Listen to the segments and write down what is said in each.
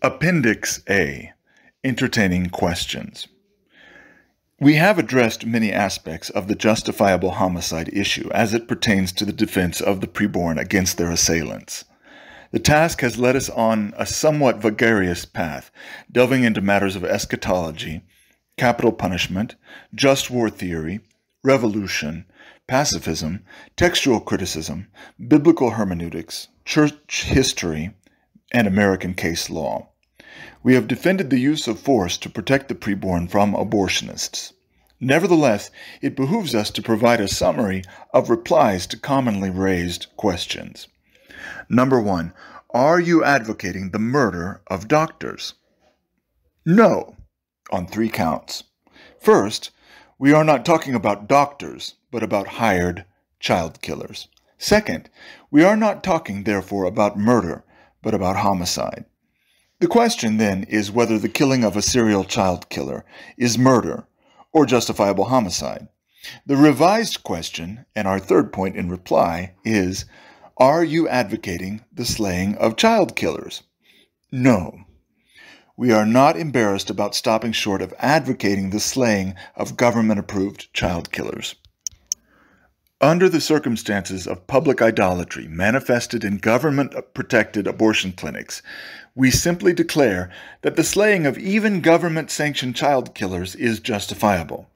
Appendix A Entertaining Questions. We have addressed many aspects of the justifiable homicide issue as it pertains to the defense of the preborn against their assailants. The task has led us on a somewhat vagarious path, delving into matters of eschatology, capital punishment, just war theory, revolution, pacifism, textual criticism, biblical hermeneutics, church history, and American case law. We have defended the use of force to protect the preborn from abortionists. Nevertheless, it behooves us to provide a summary of replies to commonly raised questions. Number one, are you advocating the murder of doctors? No, on three counts. First, we are not talking about doctors, but about hired child killers. Second, we are not talking, therefore, about murder, but about homicide. The question, then, is whether the killing of a serial child killer is murder or justifiable homicide. The revised question, and our third point in reply, is Are you advocating the slaying of child killers? No. We are not embarrassed about stopping short of advocating the slaying of government approved child killers. Under the circumstances of public idolatry manifested in government protected abortion clinics, we simply declare that the slaying of even government sanctioned child killers is justifiable.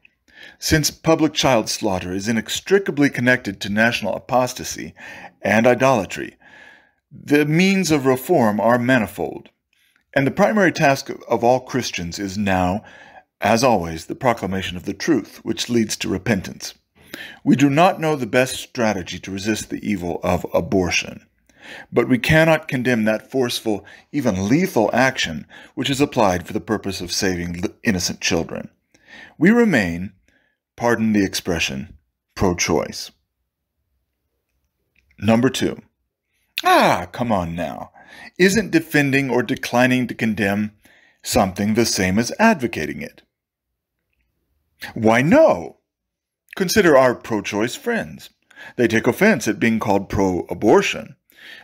Since public child slaughter is inextricably connected to national apostasy and idolatry, the means of reform are manifold. And the primary task of all Christians is now, as always, the proclamation of the truth, which leads to repentance. We do not know the best strategy to resist the evil of abortion, but we cannot condemn that forceful, even lethal action which is applied for the purpose of saving innocent children. We remain, pardon the expression, pro choice. Number two. Ah, come on now. Isn't defending or declining to condemn something the same as advocating it? Why, no. Consider our pro choice friends. They take offense at being called pro abortion.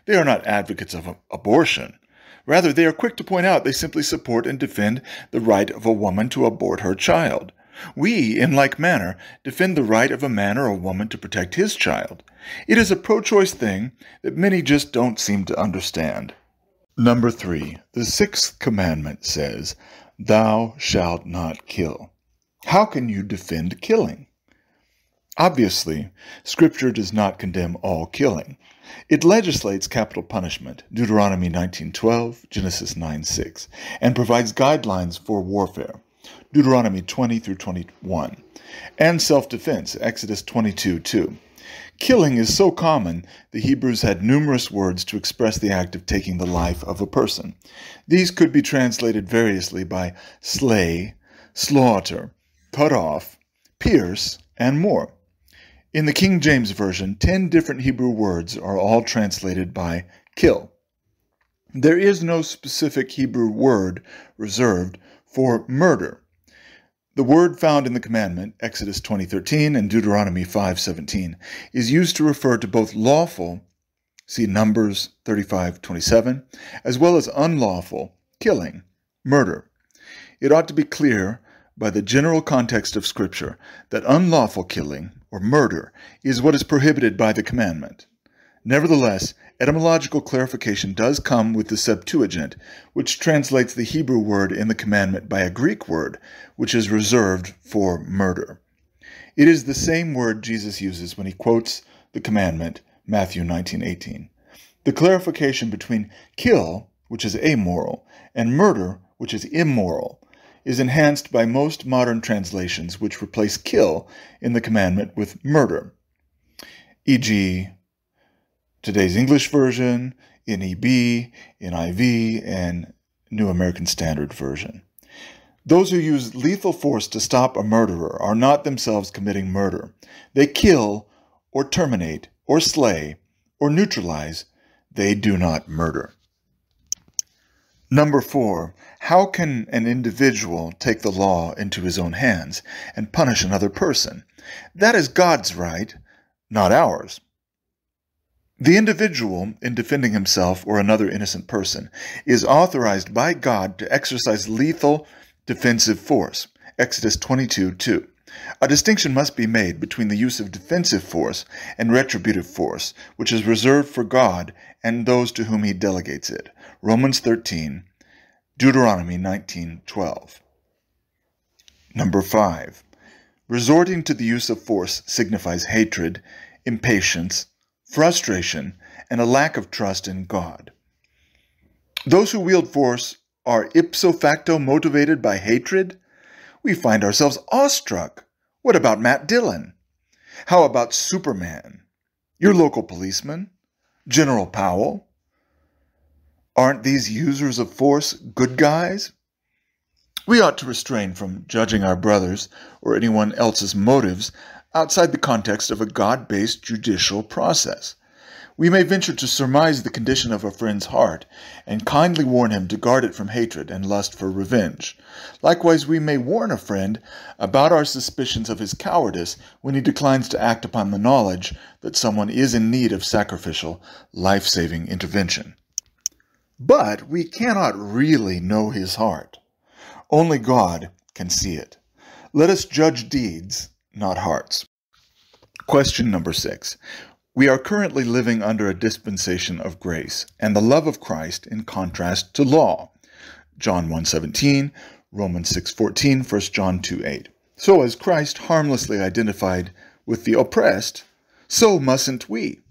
They are not advocates of abortion. Rather, they are quick to point out they simply support and defend the right of a woman to abort her child. We, in like manner, defend the right of a man or a woman to protect his child. It is a pro choice thing that many just don't seem to understand. Number three, the sixth commandment says, Thou shalt not kill. How can you defend killing? Obviously, Scripture does not condemn all killing. It legislates capital punishment, Deuteronomy 19:12, Genesis 9:6, and provides guidelines for warfare, Deuteronomy 20 through 21, and self-defense, Exodus 22:2. Killing is so common, the Hebrews had numerous words to express the act of taking the life of a person. These could be translated variously by slay, slaughter, cut off, pierce, and more. In the King James Version, ten different Hebrew words are all translated by kill. There is no specific Hebrew word reserved for murder. The word found in the commandment, Exodus 20:13 and Deuteronomy 5:17, is used to refer to both lawful, see Numbers 35:27, as well as unlawful killing, murder. It ought to be clear by the general context of Scripture that unlawful killing, or murder, is what is prohibited by the commandment. Nevertheless, etymological clarification does come with the Septuagint, which translates the Hebrew word in the commandment by a Greek word, which is reserved for murder. It is the same word Jesus uses when he quotes the commandment, Matthew 19:18. The clarification between kill, which is amoral, and murder, which is immoral, is enhanced by most modern translations which replace kill in the commandment with murder, e.g., today's English version, NEB, NIV, and New American Standard Version. Those who use lethal force to stop a murderer are not themselves committing murder. They kill, or terminate, or slay, or neutralize. They do not murder. Number four, how can an individual take the law into his own hands and punish another person? That is God's right, not ours. The individual, in defending himself or another innocent person, is authorized by God to exercise lethal defensive force. Exodus 22 2. A distinction must be made between the use of defensive force and retributive force, which is reserved for God and those to whom he delegates it. Romans 13, Deuteronomy 19:12. Number 5. Resorting to the use of force signifies hatred, impatience, frustration, and a lack of trust in God. Those who wield force are ipso facto motivated by hatred. We find ourselves awestruck. What about Matt Dillon? How about Superman? Your local policeman? General Powell? Aren't these users of force good guys? We ought to restrain from judging our brothers or anyone else's motives outside the context of a God based judicial process. We may venture to surmise the condition of a friend's heart and kindly warn him to guard it from hatred and lust for revenge. Likewise, we may warn a friend about our suspicions of his cowardice when he declines to act upon the knowledge that someone is in need of sacrificial, life saving intervention. But we cannot really know his heart. Only God can see it. Let us judge deeds, not hearts. Question number six. We are currently living under a dispensation of grace and the love of Christ in contrast to law. John 1:17, Romans 6:14, 1 John 2:8. So as Christ harmlessly identified with the oppressed, so mustn't we.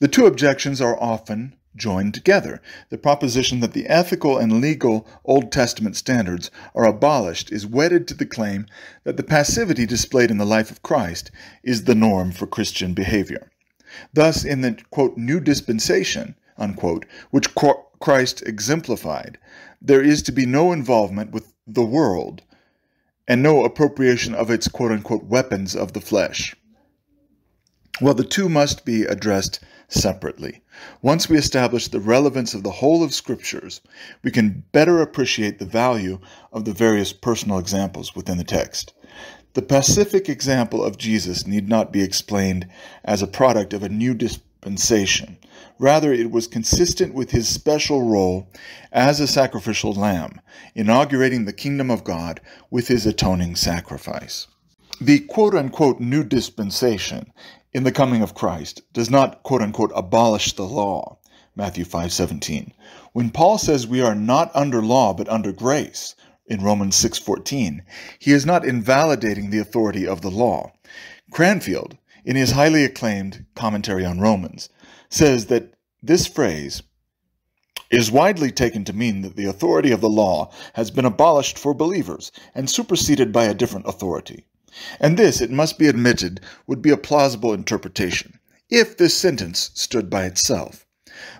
The two objections are often joined together. The proposition that the ethical and legal Old Testament standards are abolished is wedded to the claim that the passivity displayed in the life of Christ is the norm for Christian behavior. Thus, in the quote, new dispensation, unquote, which Christ exemplified, there is to be no involvement with the world and no appropriation of its quote unquote weapons of the flesh. Well, the two must be addressed separately. Once we establish the relevance of the whole of Scriptures, we can better appreciate the value of the various personal examples within the text. The pacific example of Jesus need not be explained as a product of a new dispensation. Rather, it was consistent with his special role as a sacrificial lamb, inaugurating the kingdom of God with his atoning sacrifice. The quote unquote new dispensation in the coming of Christ does not quote unquote abolish the law. Matthew 5:17. When Paul says we are not under law but under grace in Romans 6:14, he is not invalidating the authority of the law. Cranfield, in his highly acclaimed commentary on Romans, says that this phrase is widely taken to mean that the authority of the law has been abolished for believers and superseded by a different authority. And this, it must be admitted, would be a plausible interpretation, if this sentence stood by itself.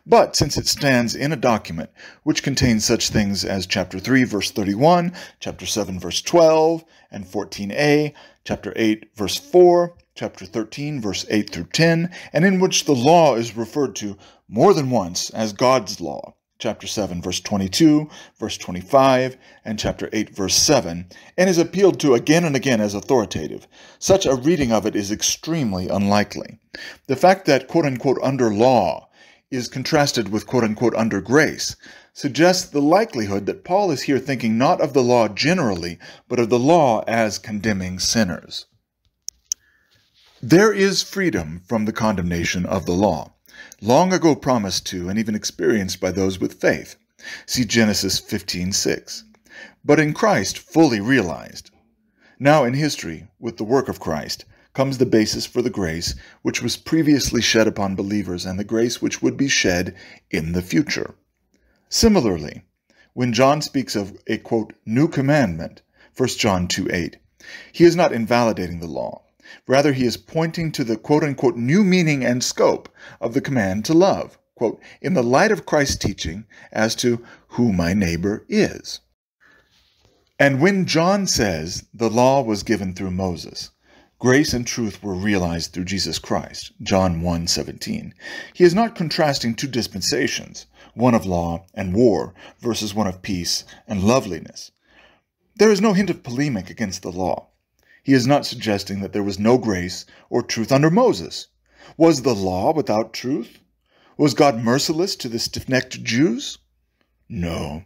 But since it stands in a document which contains such things as chapter 3 verse 31, chapter 7 verse 12 and 14a, chapter 8 verse 4, chapter 13 verse 8 through 10, and in which the law is referred to more than once as God's law, chapter 7, verse 22, verse 25, and chapter 8, verse 7, and is appealed to again and again as authoritative. Such a reading of it is extremely unlikely. The fact that quote unquote under law is contrasted with quote unquote under grace suggests the likelihood that Paul is here thinking not of the law generally, but of the law as condemning sinners. There is freedom from the condemnation of the law long ago promised to and even experienced by those with faith. See Genesis 15:6. But in Christ fully realized. Now in history, with the work of Christ, comes the basis for the grace which was previously shed upon believers and the grace which would be shed in the future. Similarly, when John speaks of a quote, new commandment, 1 John 2 8, he is not invalidating the law. Rather, he is pointing to the quote unquote new meaning and scope of the command to love, quote, in the light of Christ's teaching as to who my neighbor is. And when John says the law was given through Moses, grace and truth were realized through Jesus Christ, John 1:17. He is not contrasting two dispensations, one of law and war versus one of peace and loveliness. There is no hint of polemic against the law. He is not suggesting that there was no grace or truth under Moses. Was the law without truth? Was God merciless to the stiff necked Jews? No.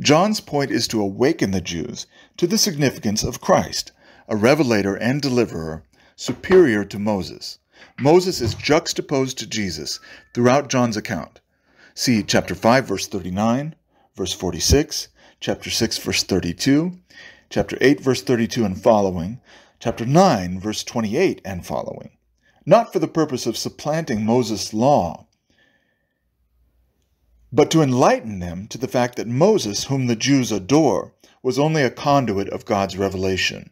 John's point is to awaken the Jews to the significance of Christ, a revelator and deliverer, superior to Moses. Moses is juxtaposed to Jesus throughout John's account. See chapter 5, verse 39, verse 46, chapter 6, verse 32, chapter 8, verse 32 and following, chapter 9, verse 28 and following. Not for the purpose of supplanting Moses' law, but to enlighten them to the fact that Moses, whom the Jews adore, was only a conduit of God's revelation.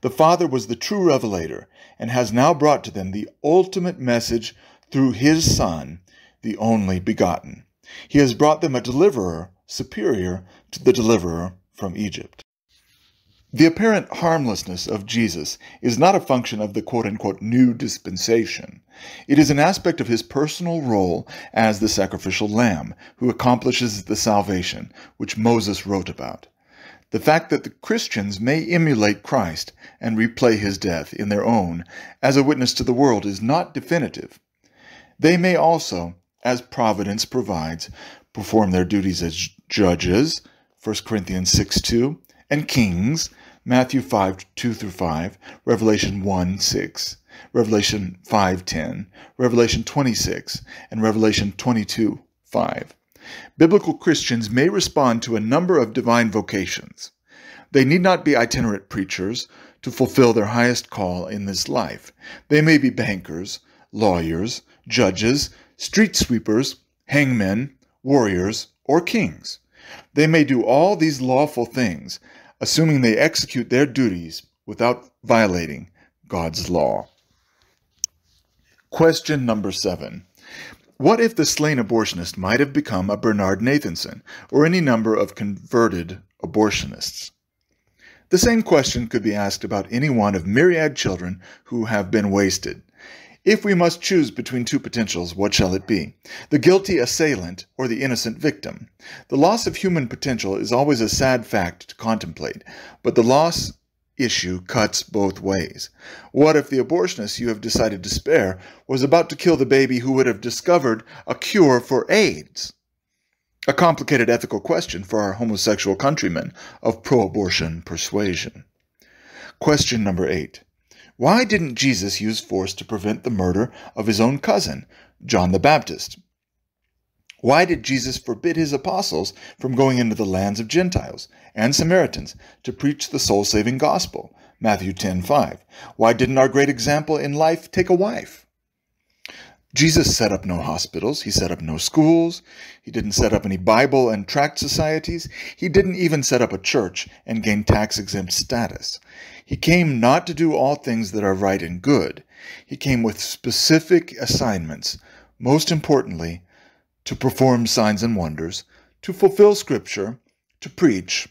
The Father was the true revelator and has now brought to them the ultimate message through his Son, the only begotten. He has brought them a deliverer superior to the deliverer from Egypt. The apparent harmlessness of Jesus is not a function of the quote unquote new dispensation. It is an aspect of his personal role as the sacrificial lamb who accomplishes the salvation which Moses wrote about. The fact that the Christians may emulate Christ and replay his death in their own as a witness to the world is not definitive. They may also, as providence provides, perform their duties as judges, 1 Corinthians 6 2, and kings, Matthew 5 2 through 5, Revelation 1 6, Revelation 5 10, Revelation 26, and Revelation 22 5. Biblical Christians may respond to a number of divine vocations. They need not be itinerant preachers to fulfill their highest call in this life. They may be bankers, lawyers, judges, street sweepers, hangmen, warriors, or kings. They may do all these lawful things, assuming they execute their duties without violating God's law. Question number seven. What if the slain abortionist might have become a Bernard Nathanson or any number of converted abortionists? The same question could be asked about any one of myriad children who have been wasted. If we must choose between two potentials, what shall it be? The guilty assailant or the innocent victim? The loss of human potential is always a sad fact to contemplate, but the loss issue cuts both ways. What if the abortionist you have decided to spare was about to kill the baby who would have discovered a cure for AIDS? A complicated ethical question for our homosexual countrymen of pro abortion persuasion. Question number eight. Why didn't Jesus use force to prevent the murder of his own cousin, John the Baptist? Why did Jesus forbid his apostles from going into the lands of Gentiles and Samaritans to preach the soul saving gospel? Matthew 10:5. Why didn't our great example in life take a wife? Jesus set up no hospitals, he set up no schools, he didn't set up any Bible and tract societies, he didn't even set up a church and gain tax exempt status. He came not to do all things that are right and good. He came with specific assignments, most importantly, to perform signs and wonders, to fulfill Scripture, to preach,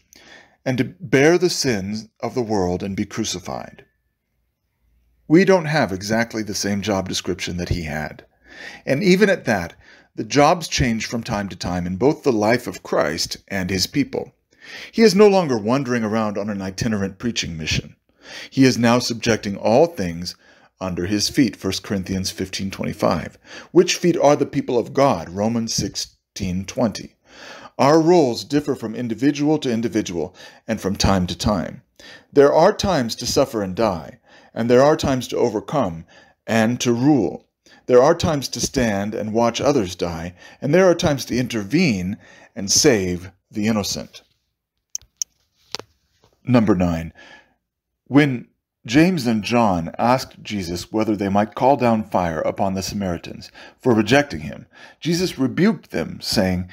and to bear the sins of the world and be crucified. We don't have exactly the same job description that he had. And even at that, the jobs change from time to time in both the life of Christ and his people. He is no longer wandering around on an itinerant preaching mission. He is now subjecting all things under his feet 1 Corinthians 15:25 which feet are the people of God Romans 16:20 Our roles differ from individual to individual and from time to time There are times to suffer and die and there are times to overcome and to rule There are times to stand and watch others die and there are times to intervene and save the innocent Number 9 when James and John asked Jesus whether they might call down fire upon the Samaritans for rejecting him, Jesus rebuked them, saying,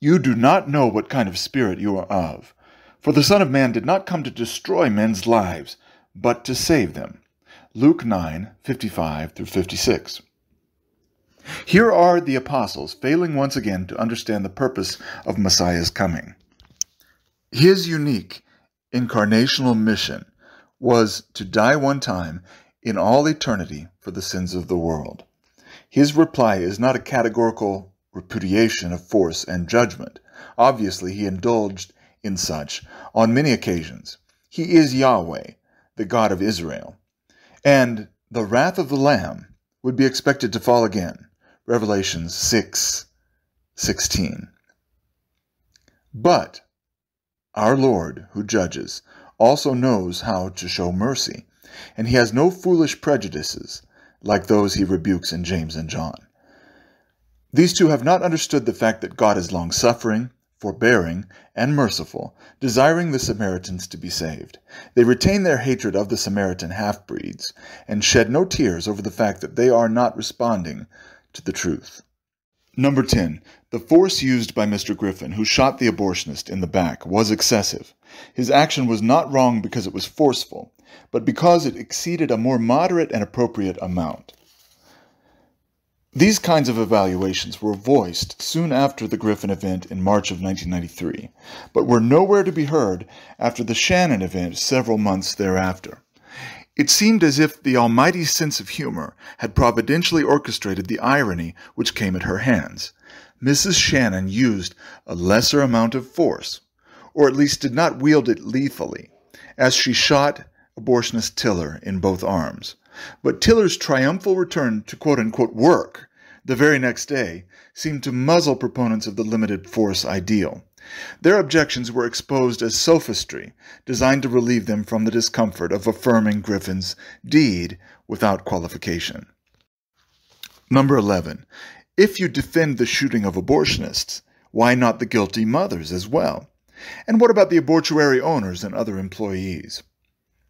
You do not know what kind of spirit you are of. For the Son of Man did not come to destroy men's lives, but to save them. Luke 9, 55 through 56. Here are the apostles failing once again to understand the purpose of Messiah's coming. His unique incarnational mission was to die one time in all eternity for the sins of the world. His reply is not a categorical repudiation of force and judgment. Obviously, he indulged in such on many occasions. He is Yahweh, the God of Israel. And the wrath of the Lamb, would be expected to fall again. Revelation 6 16. But our Lord, who judges, also knows how to show mercy, and he has no foolish prejudices like those he rebukes in James and John. These two have not understood the fact that God is long suffering, forbearing, and merciful, desiring the Samaritans to be saved. They retain their hatred of the Samaritan half breeds and shed no tears over the fact that they are not responding to the truth. Number 10. The force used by Mr. Griffin, who shot the abortionist in the back, was excessive. His action was not wrong because it was forceful, but because it exceeded a more moderate and appropriate amount. These kinds of evaluations were voiced soon after the Griffin event in March of 1993, but were nowhere to be heard after the Shannon event several months thereafter. It seemed as if the almighty sense of humor had providentially orchestrated the irony which came at her hands. Mrs. Shannon used a lesser amount of force, or at least did not wield it lethally, as she shot abortionist Tiller in both arms. But Tiller's triumphal return to quote unquote work the very next day seemed to muzzle proponents of the limited force ideal. Their objections were exposed as sophistry, designed to relieve them from the discomfort of affirming Griffin's deed without qualification. Number 11. If you defend the shooting of abortionists, why not the guilty mothers as well? And what about the abortuary owners and other employees?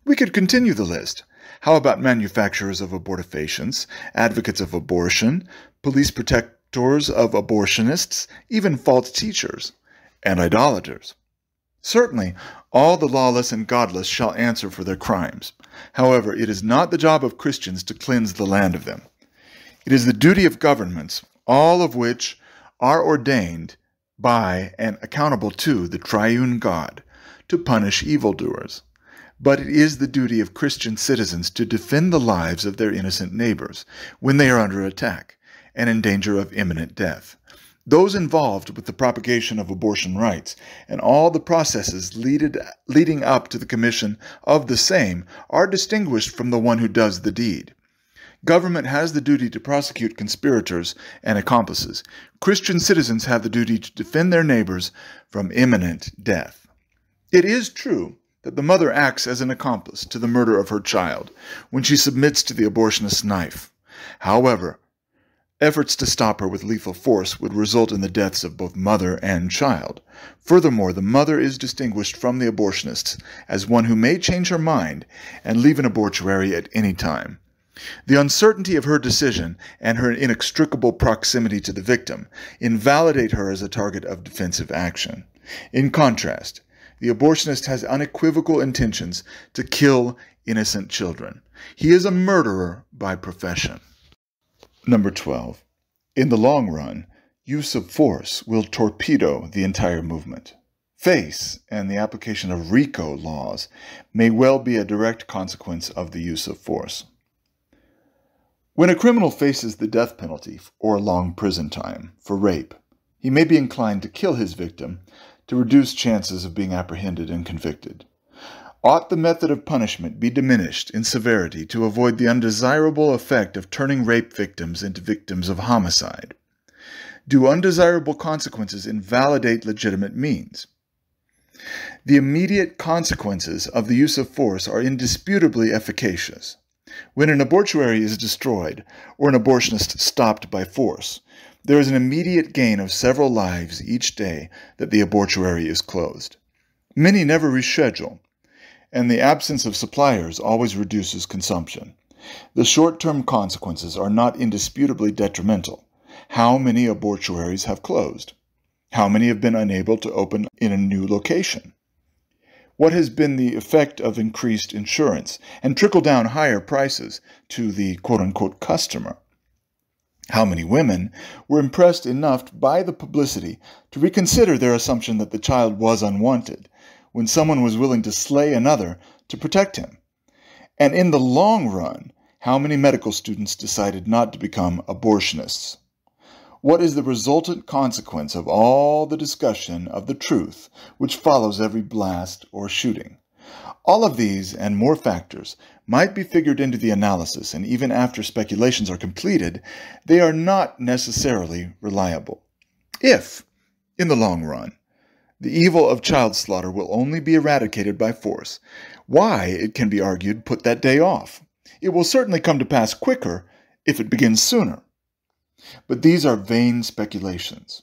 We could continue the list. How about manufacturers of abortifacients, advocates of abortion, police protectors of abortionists, even false teachers? And idolaters. Certainly, all the lawless and godless shall answer for their crimes. However, it is not the job of Christians to cleanse the land of them. It is the duty of governments, all of which are ordained by and accountable to the triune God, to punish evildoers. But it is the duty of Christian citizens to defend the lives of their innocent neighbors when they are under attack and in danger of imminent death. Those involved with the propagation of abortion rights and all the processes leaded, leading up to the commission of the same are distinguished from the one who does the deed. Government has the duty to prosecute conspirators and accomplices. Christian citizens have the duty to defend their neighbors from imminent death. It is true that the mother acts as an accomplice to the murder of her child when she submits to the abortionist's knife. However, Efforts to stop her with lethal force would result in the deaths of both mother and child. Furthermore, the mother is distinguished from the abortionists as one who may change her mind and leave an abortuary at any time. The uncertainty of her decision and her inextricable proximity to the victim invalidate her as a target of defensive action. In contrast, the abortionist has unequivocal intentions to kill innocent children. He is a murderer by profession. Number 12. In the long run, use of force will torpedo the entire movement. FACE and the application of RICO laws may well be a direct consequence of the use of force. When a criminal faces the death penalty or long prison time for rape, he may be inclined to kill his victim to reduce chances of being apprehended and convicted. Ought the method of punishment be diminished in severity to avoid the undesirable effect of turning rape victims into victims of homicide? Do undesirable consequences invalidate legitimate means? The immediate consequences of the use of force are indisputably efficacious. When an abortuary is destroyed or an abortionist stopped by force, there is an immediate gain of several lives each day that the abortuary is closed. Many never reschedule and the absence of suppliers always reduces consumption. The short term consequences are not indisputably detrimental. How many abortuaries have closed? How many have been unable to open in a new location? What has been the effect of increased insurance and trickle down higher prices to the quote unquote customer? How many women were impressed enough by the publicity to reconsider their assumption that the child was unwanted when someone was willing to slay another to protect him? And in the long run, how many medical students decided not to become abortionists? What is the resultant consequence of all the discussion of the truth which follows every blast or shooting? All of these and more factors might be figured into the analysis, and even after speculations are completed, they are not necessarily reliable. If, in the long run, the evil of child slaughter will only be eradicated by force, why, it can be argued, put that day off? It will certainly come to pass quicker if it begins sooner. But these are vain speculations.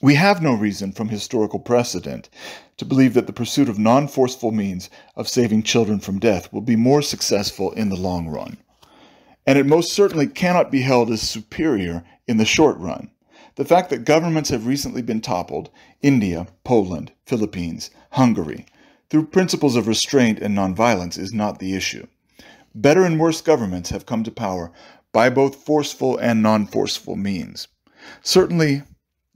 We have no reason from historical precedent to believe that the pursuit of non forceful means of saving children from death will be more successful in the long run. And it most certainly cannot be held as superior in the short run. The fact that governments have recently been toppled India, Poland, Philippines, Hungary through principles of restraint and nonviolence is not the issue. Better and worse governments have come to power by both forceful and non forceful means. Certainly,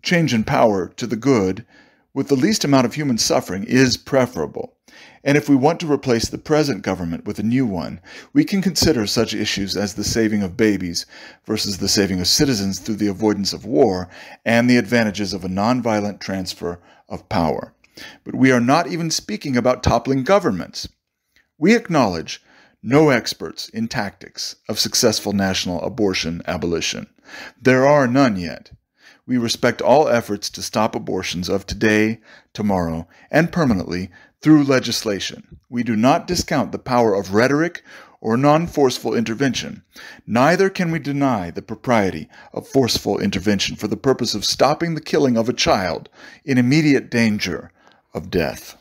change in power to the good with the least amount of human suffering is preferable. And if we want to replace the present government with a new one, we can consider such issues as the saving of babies versus the saving of citizens through the avoidance of war and the advantages of a nonviolent transfer of power. But we are not even speaking about toppling governments. We acknowledge no experts in tactics of successful national abortion abolition. There are none yet. We respect all efforts to stop abortions of today, tomorrow, and permanently through legislation. We do not discount the power of rhetoric or non forceful intervention. Neither can we deny the propriety of forceful intervention for the purpose of stopping the killing of a child in immediate danger of death.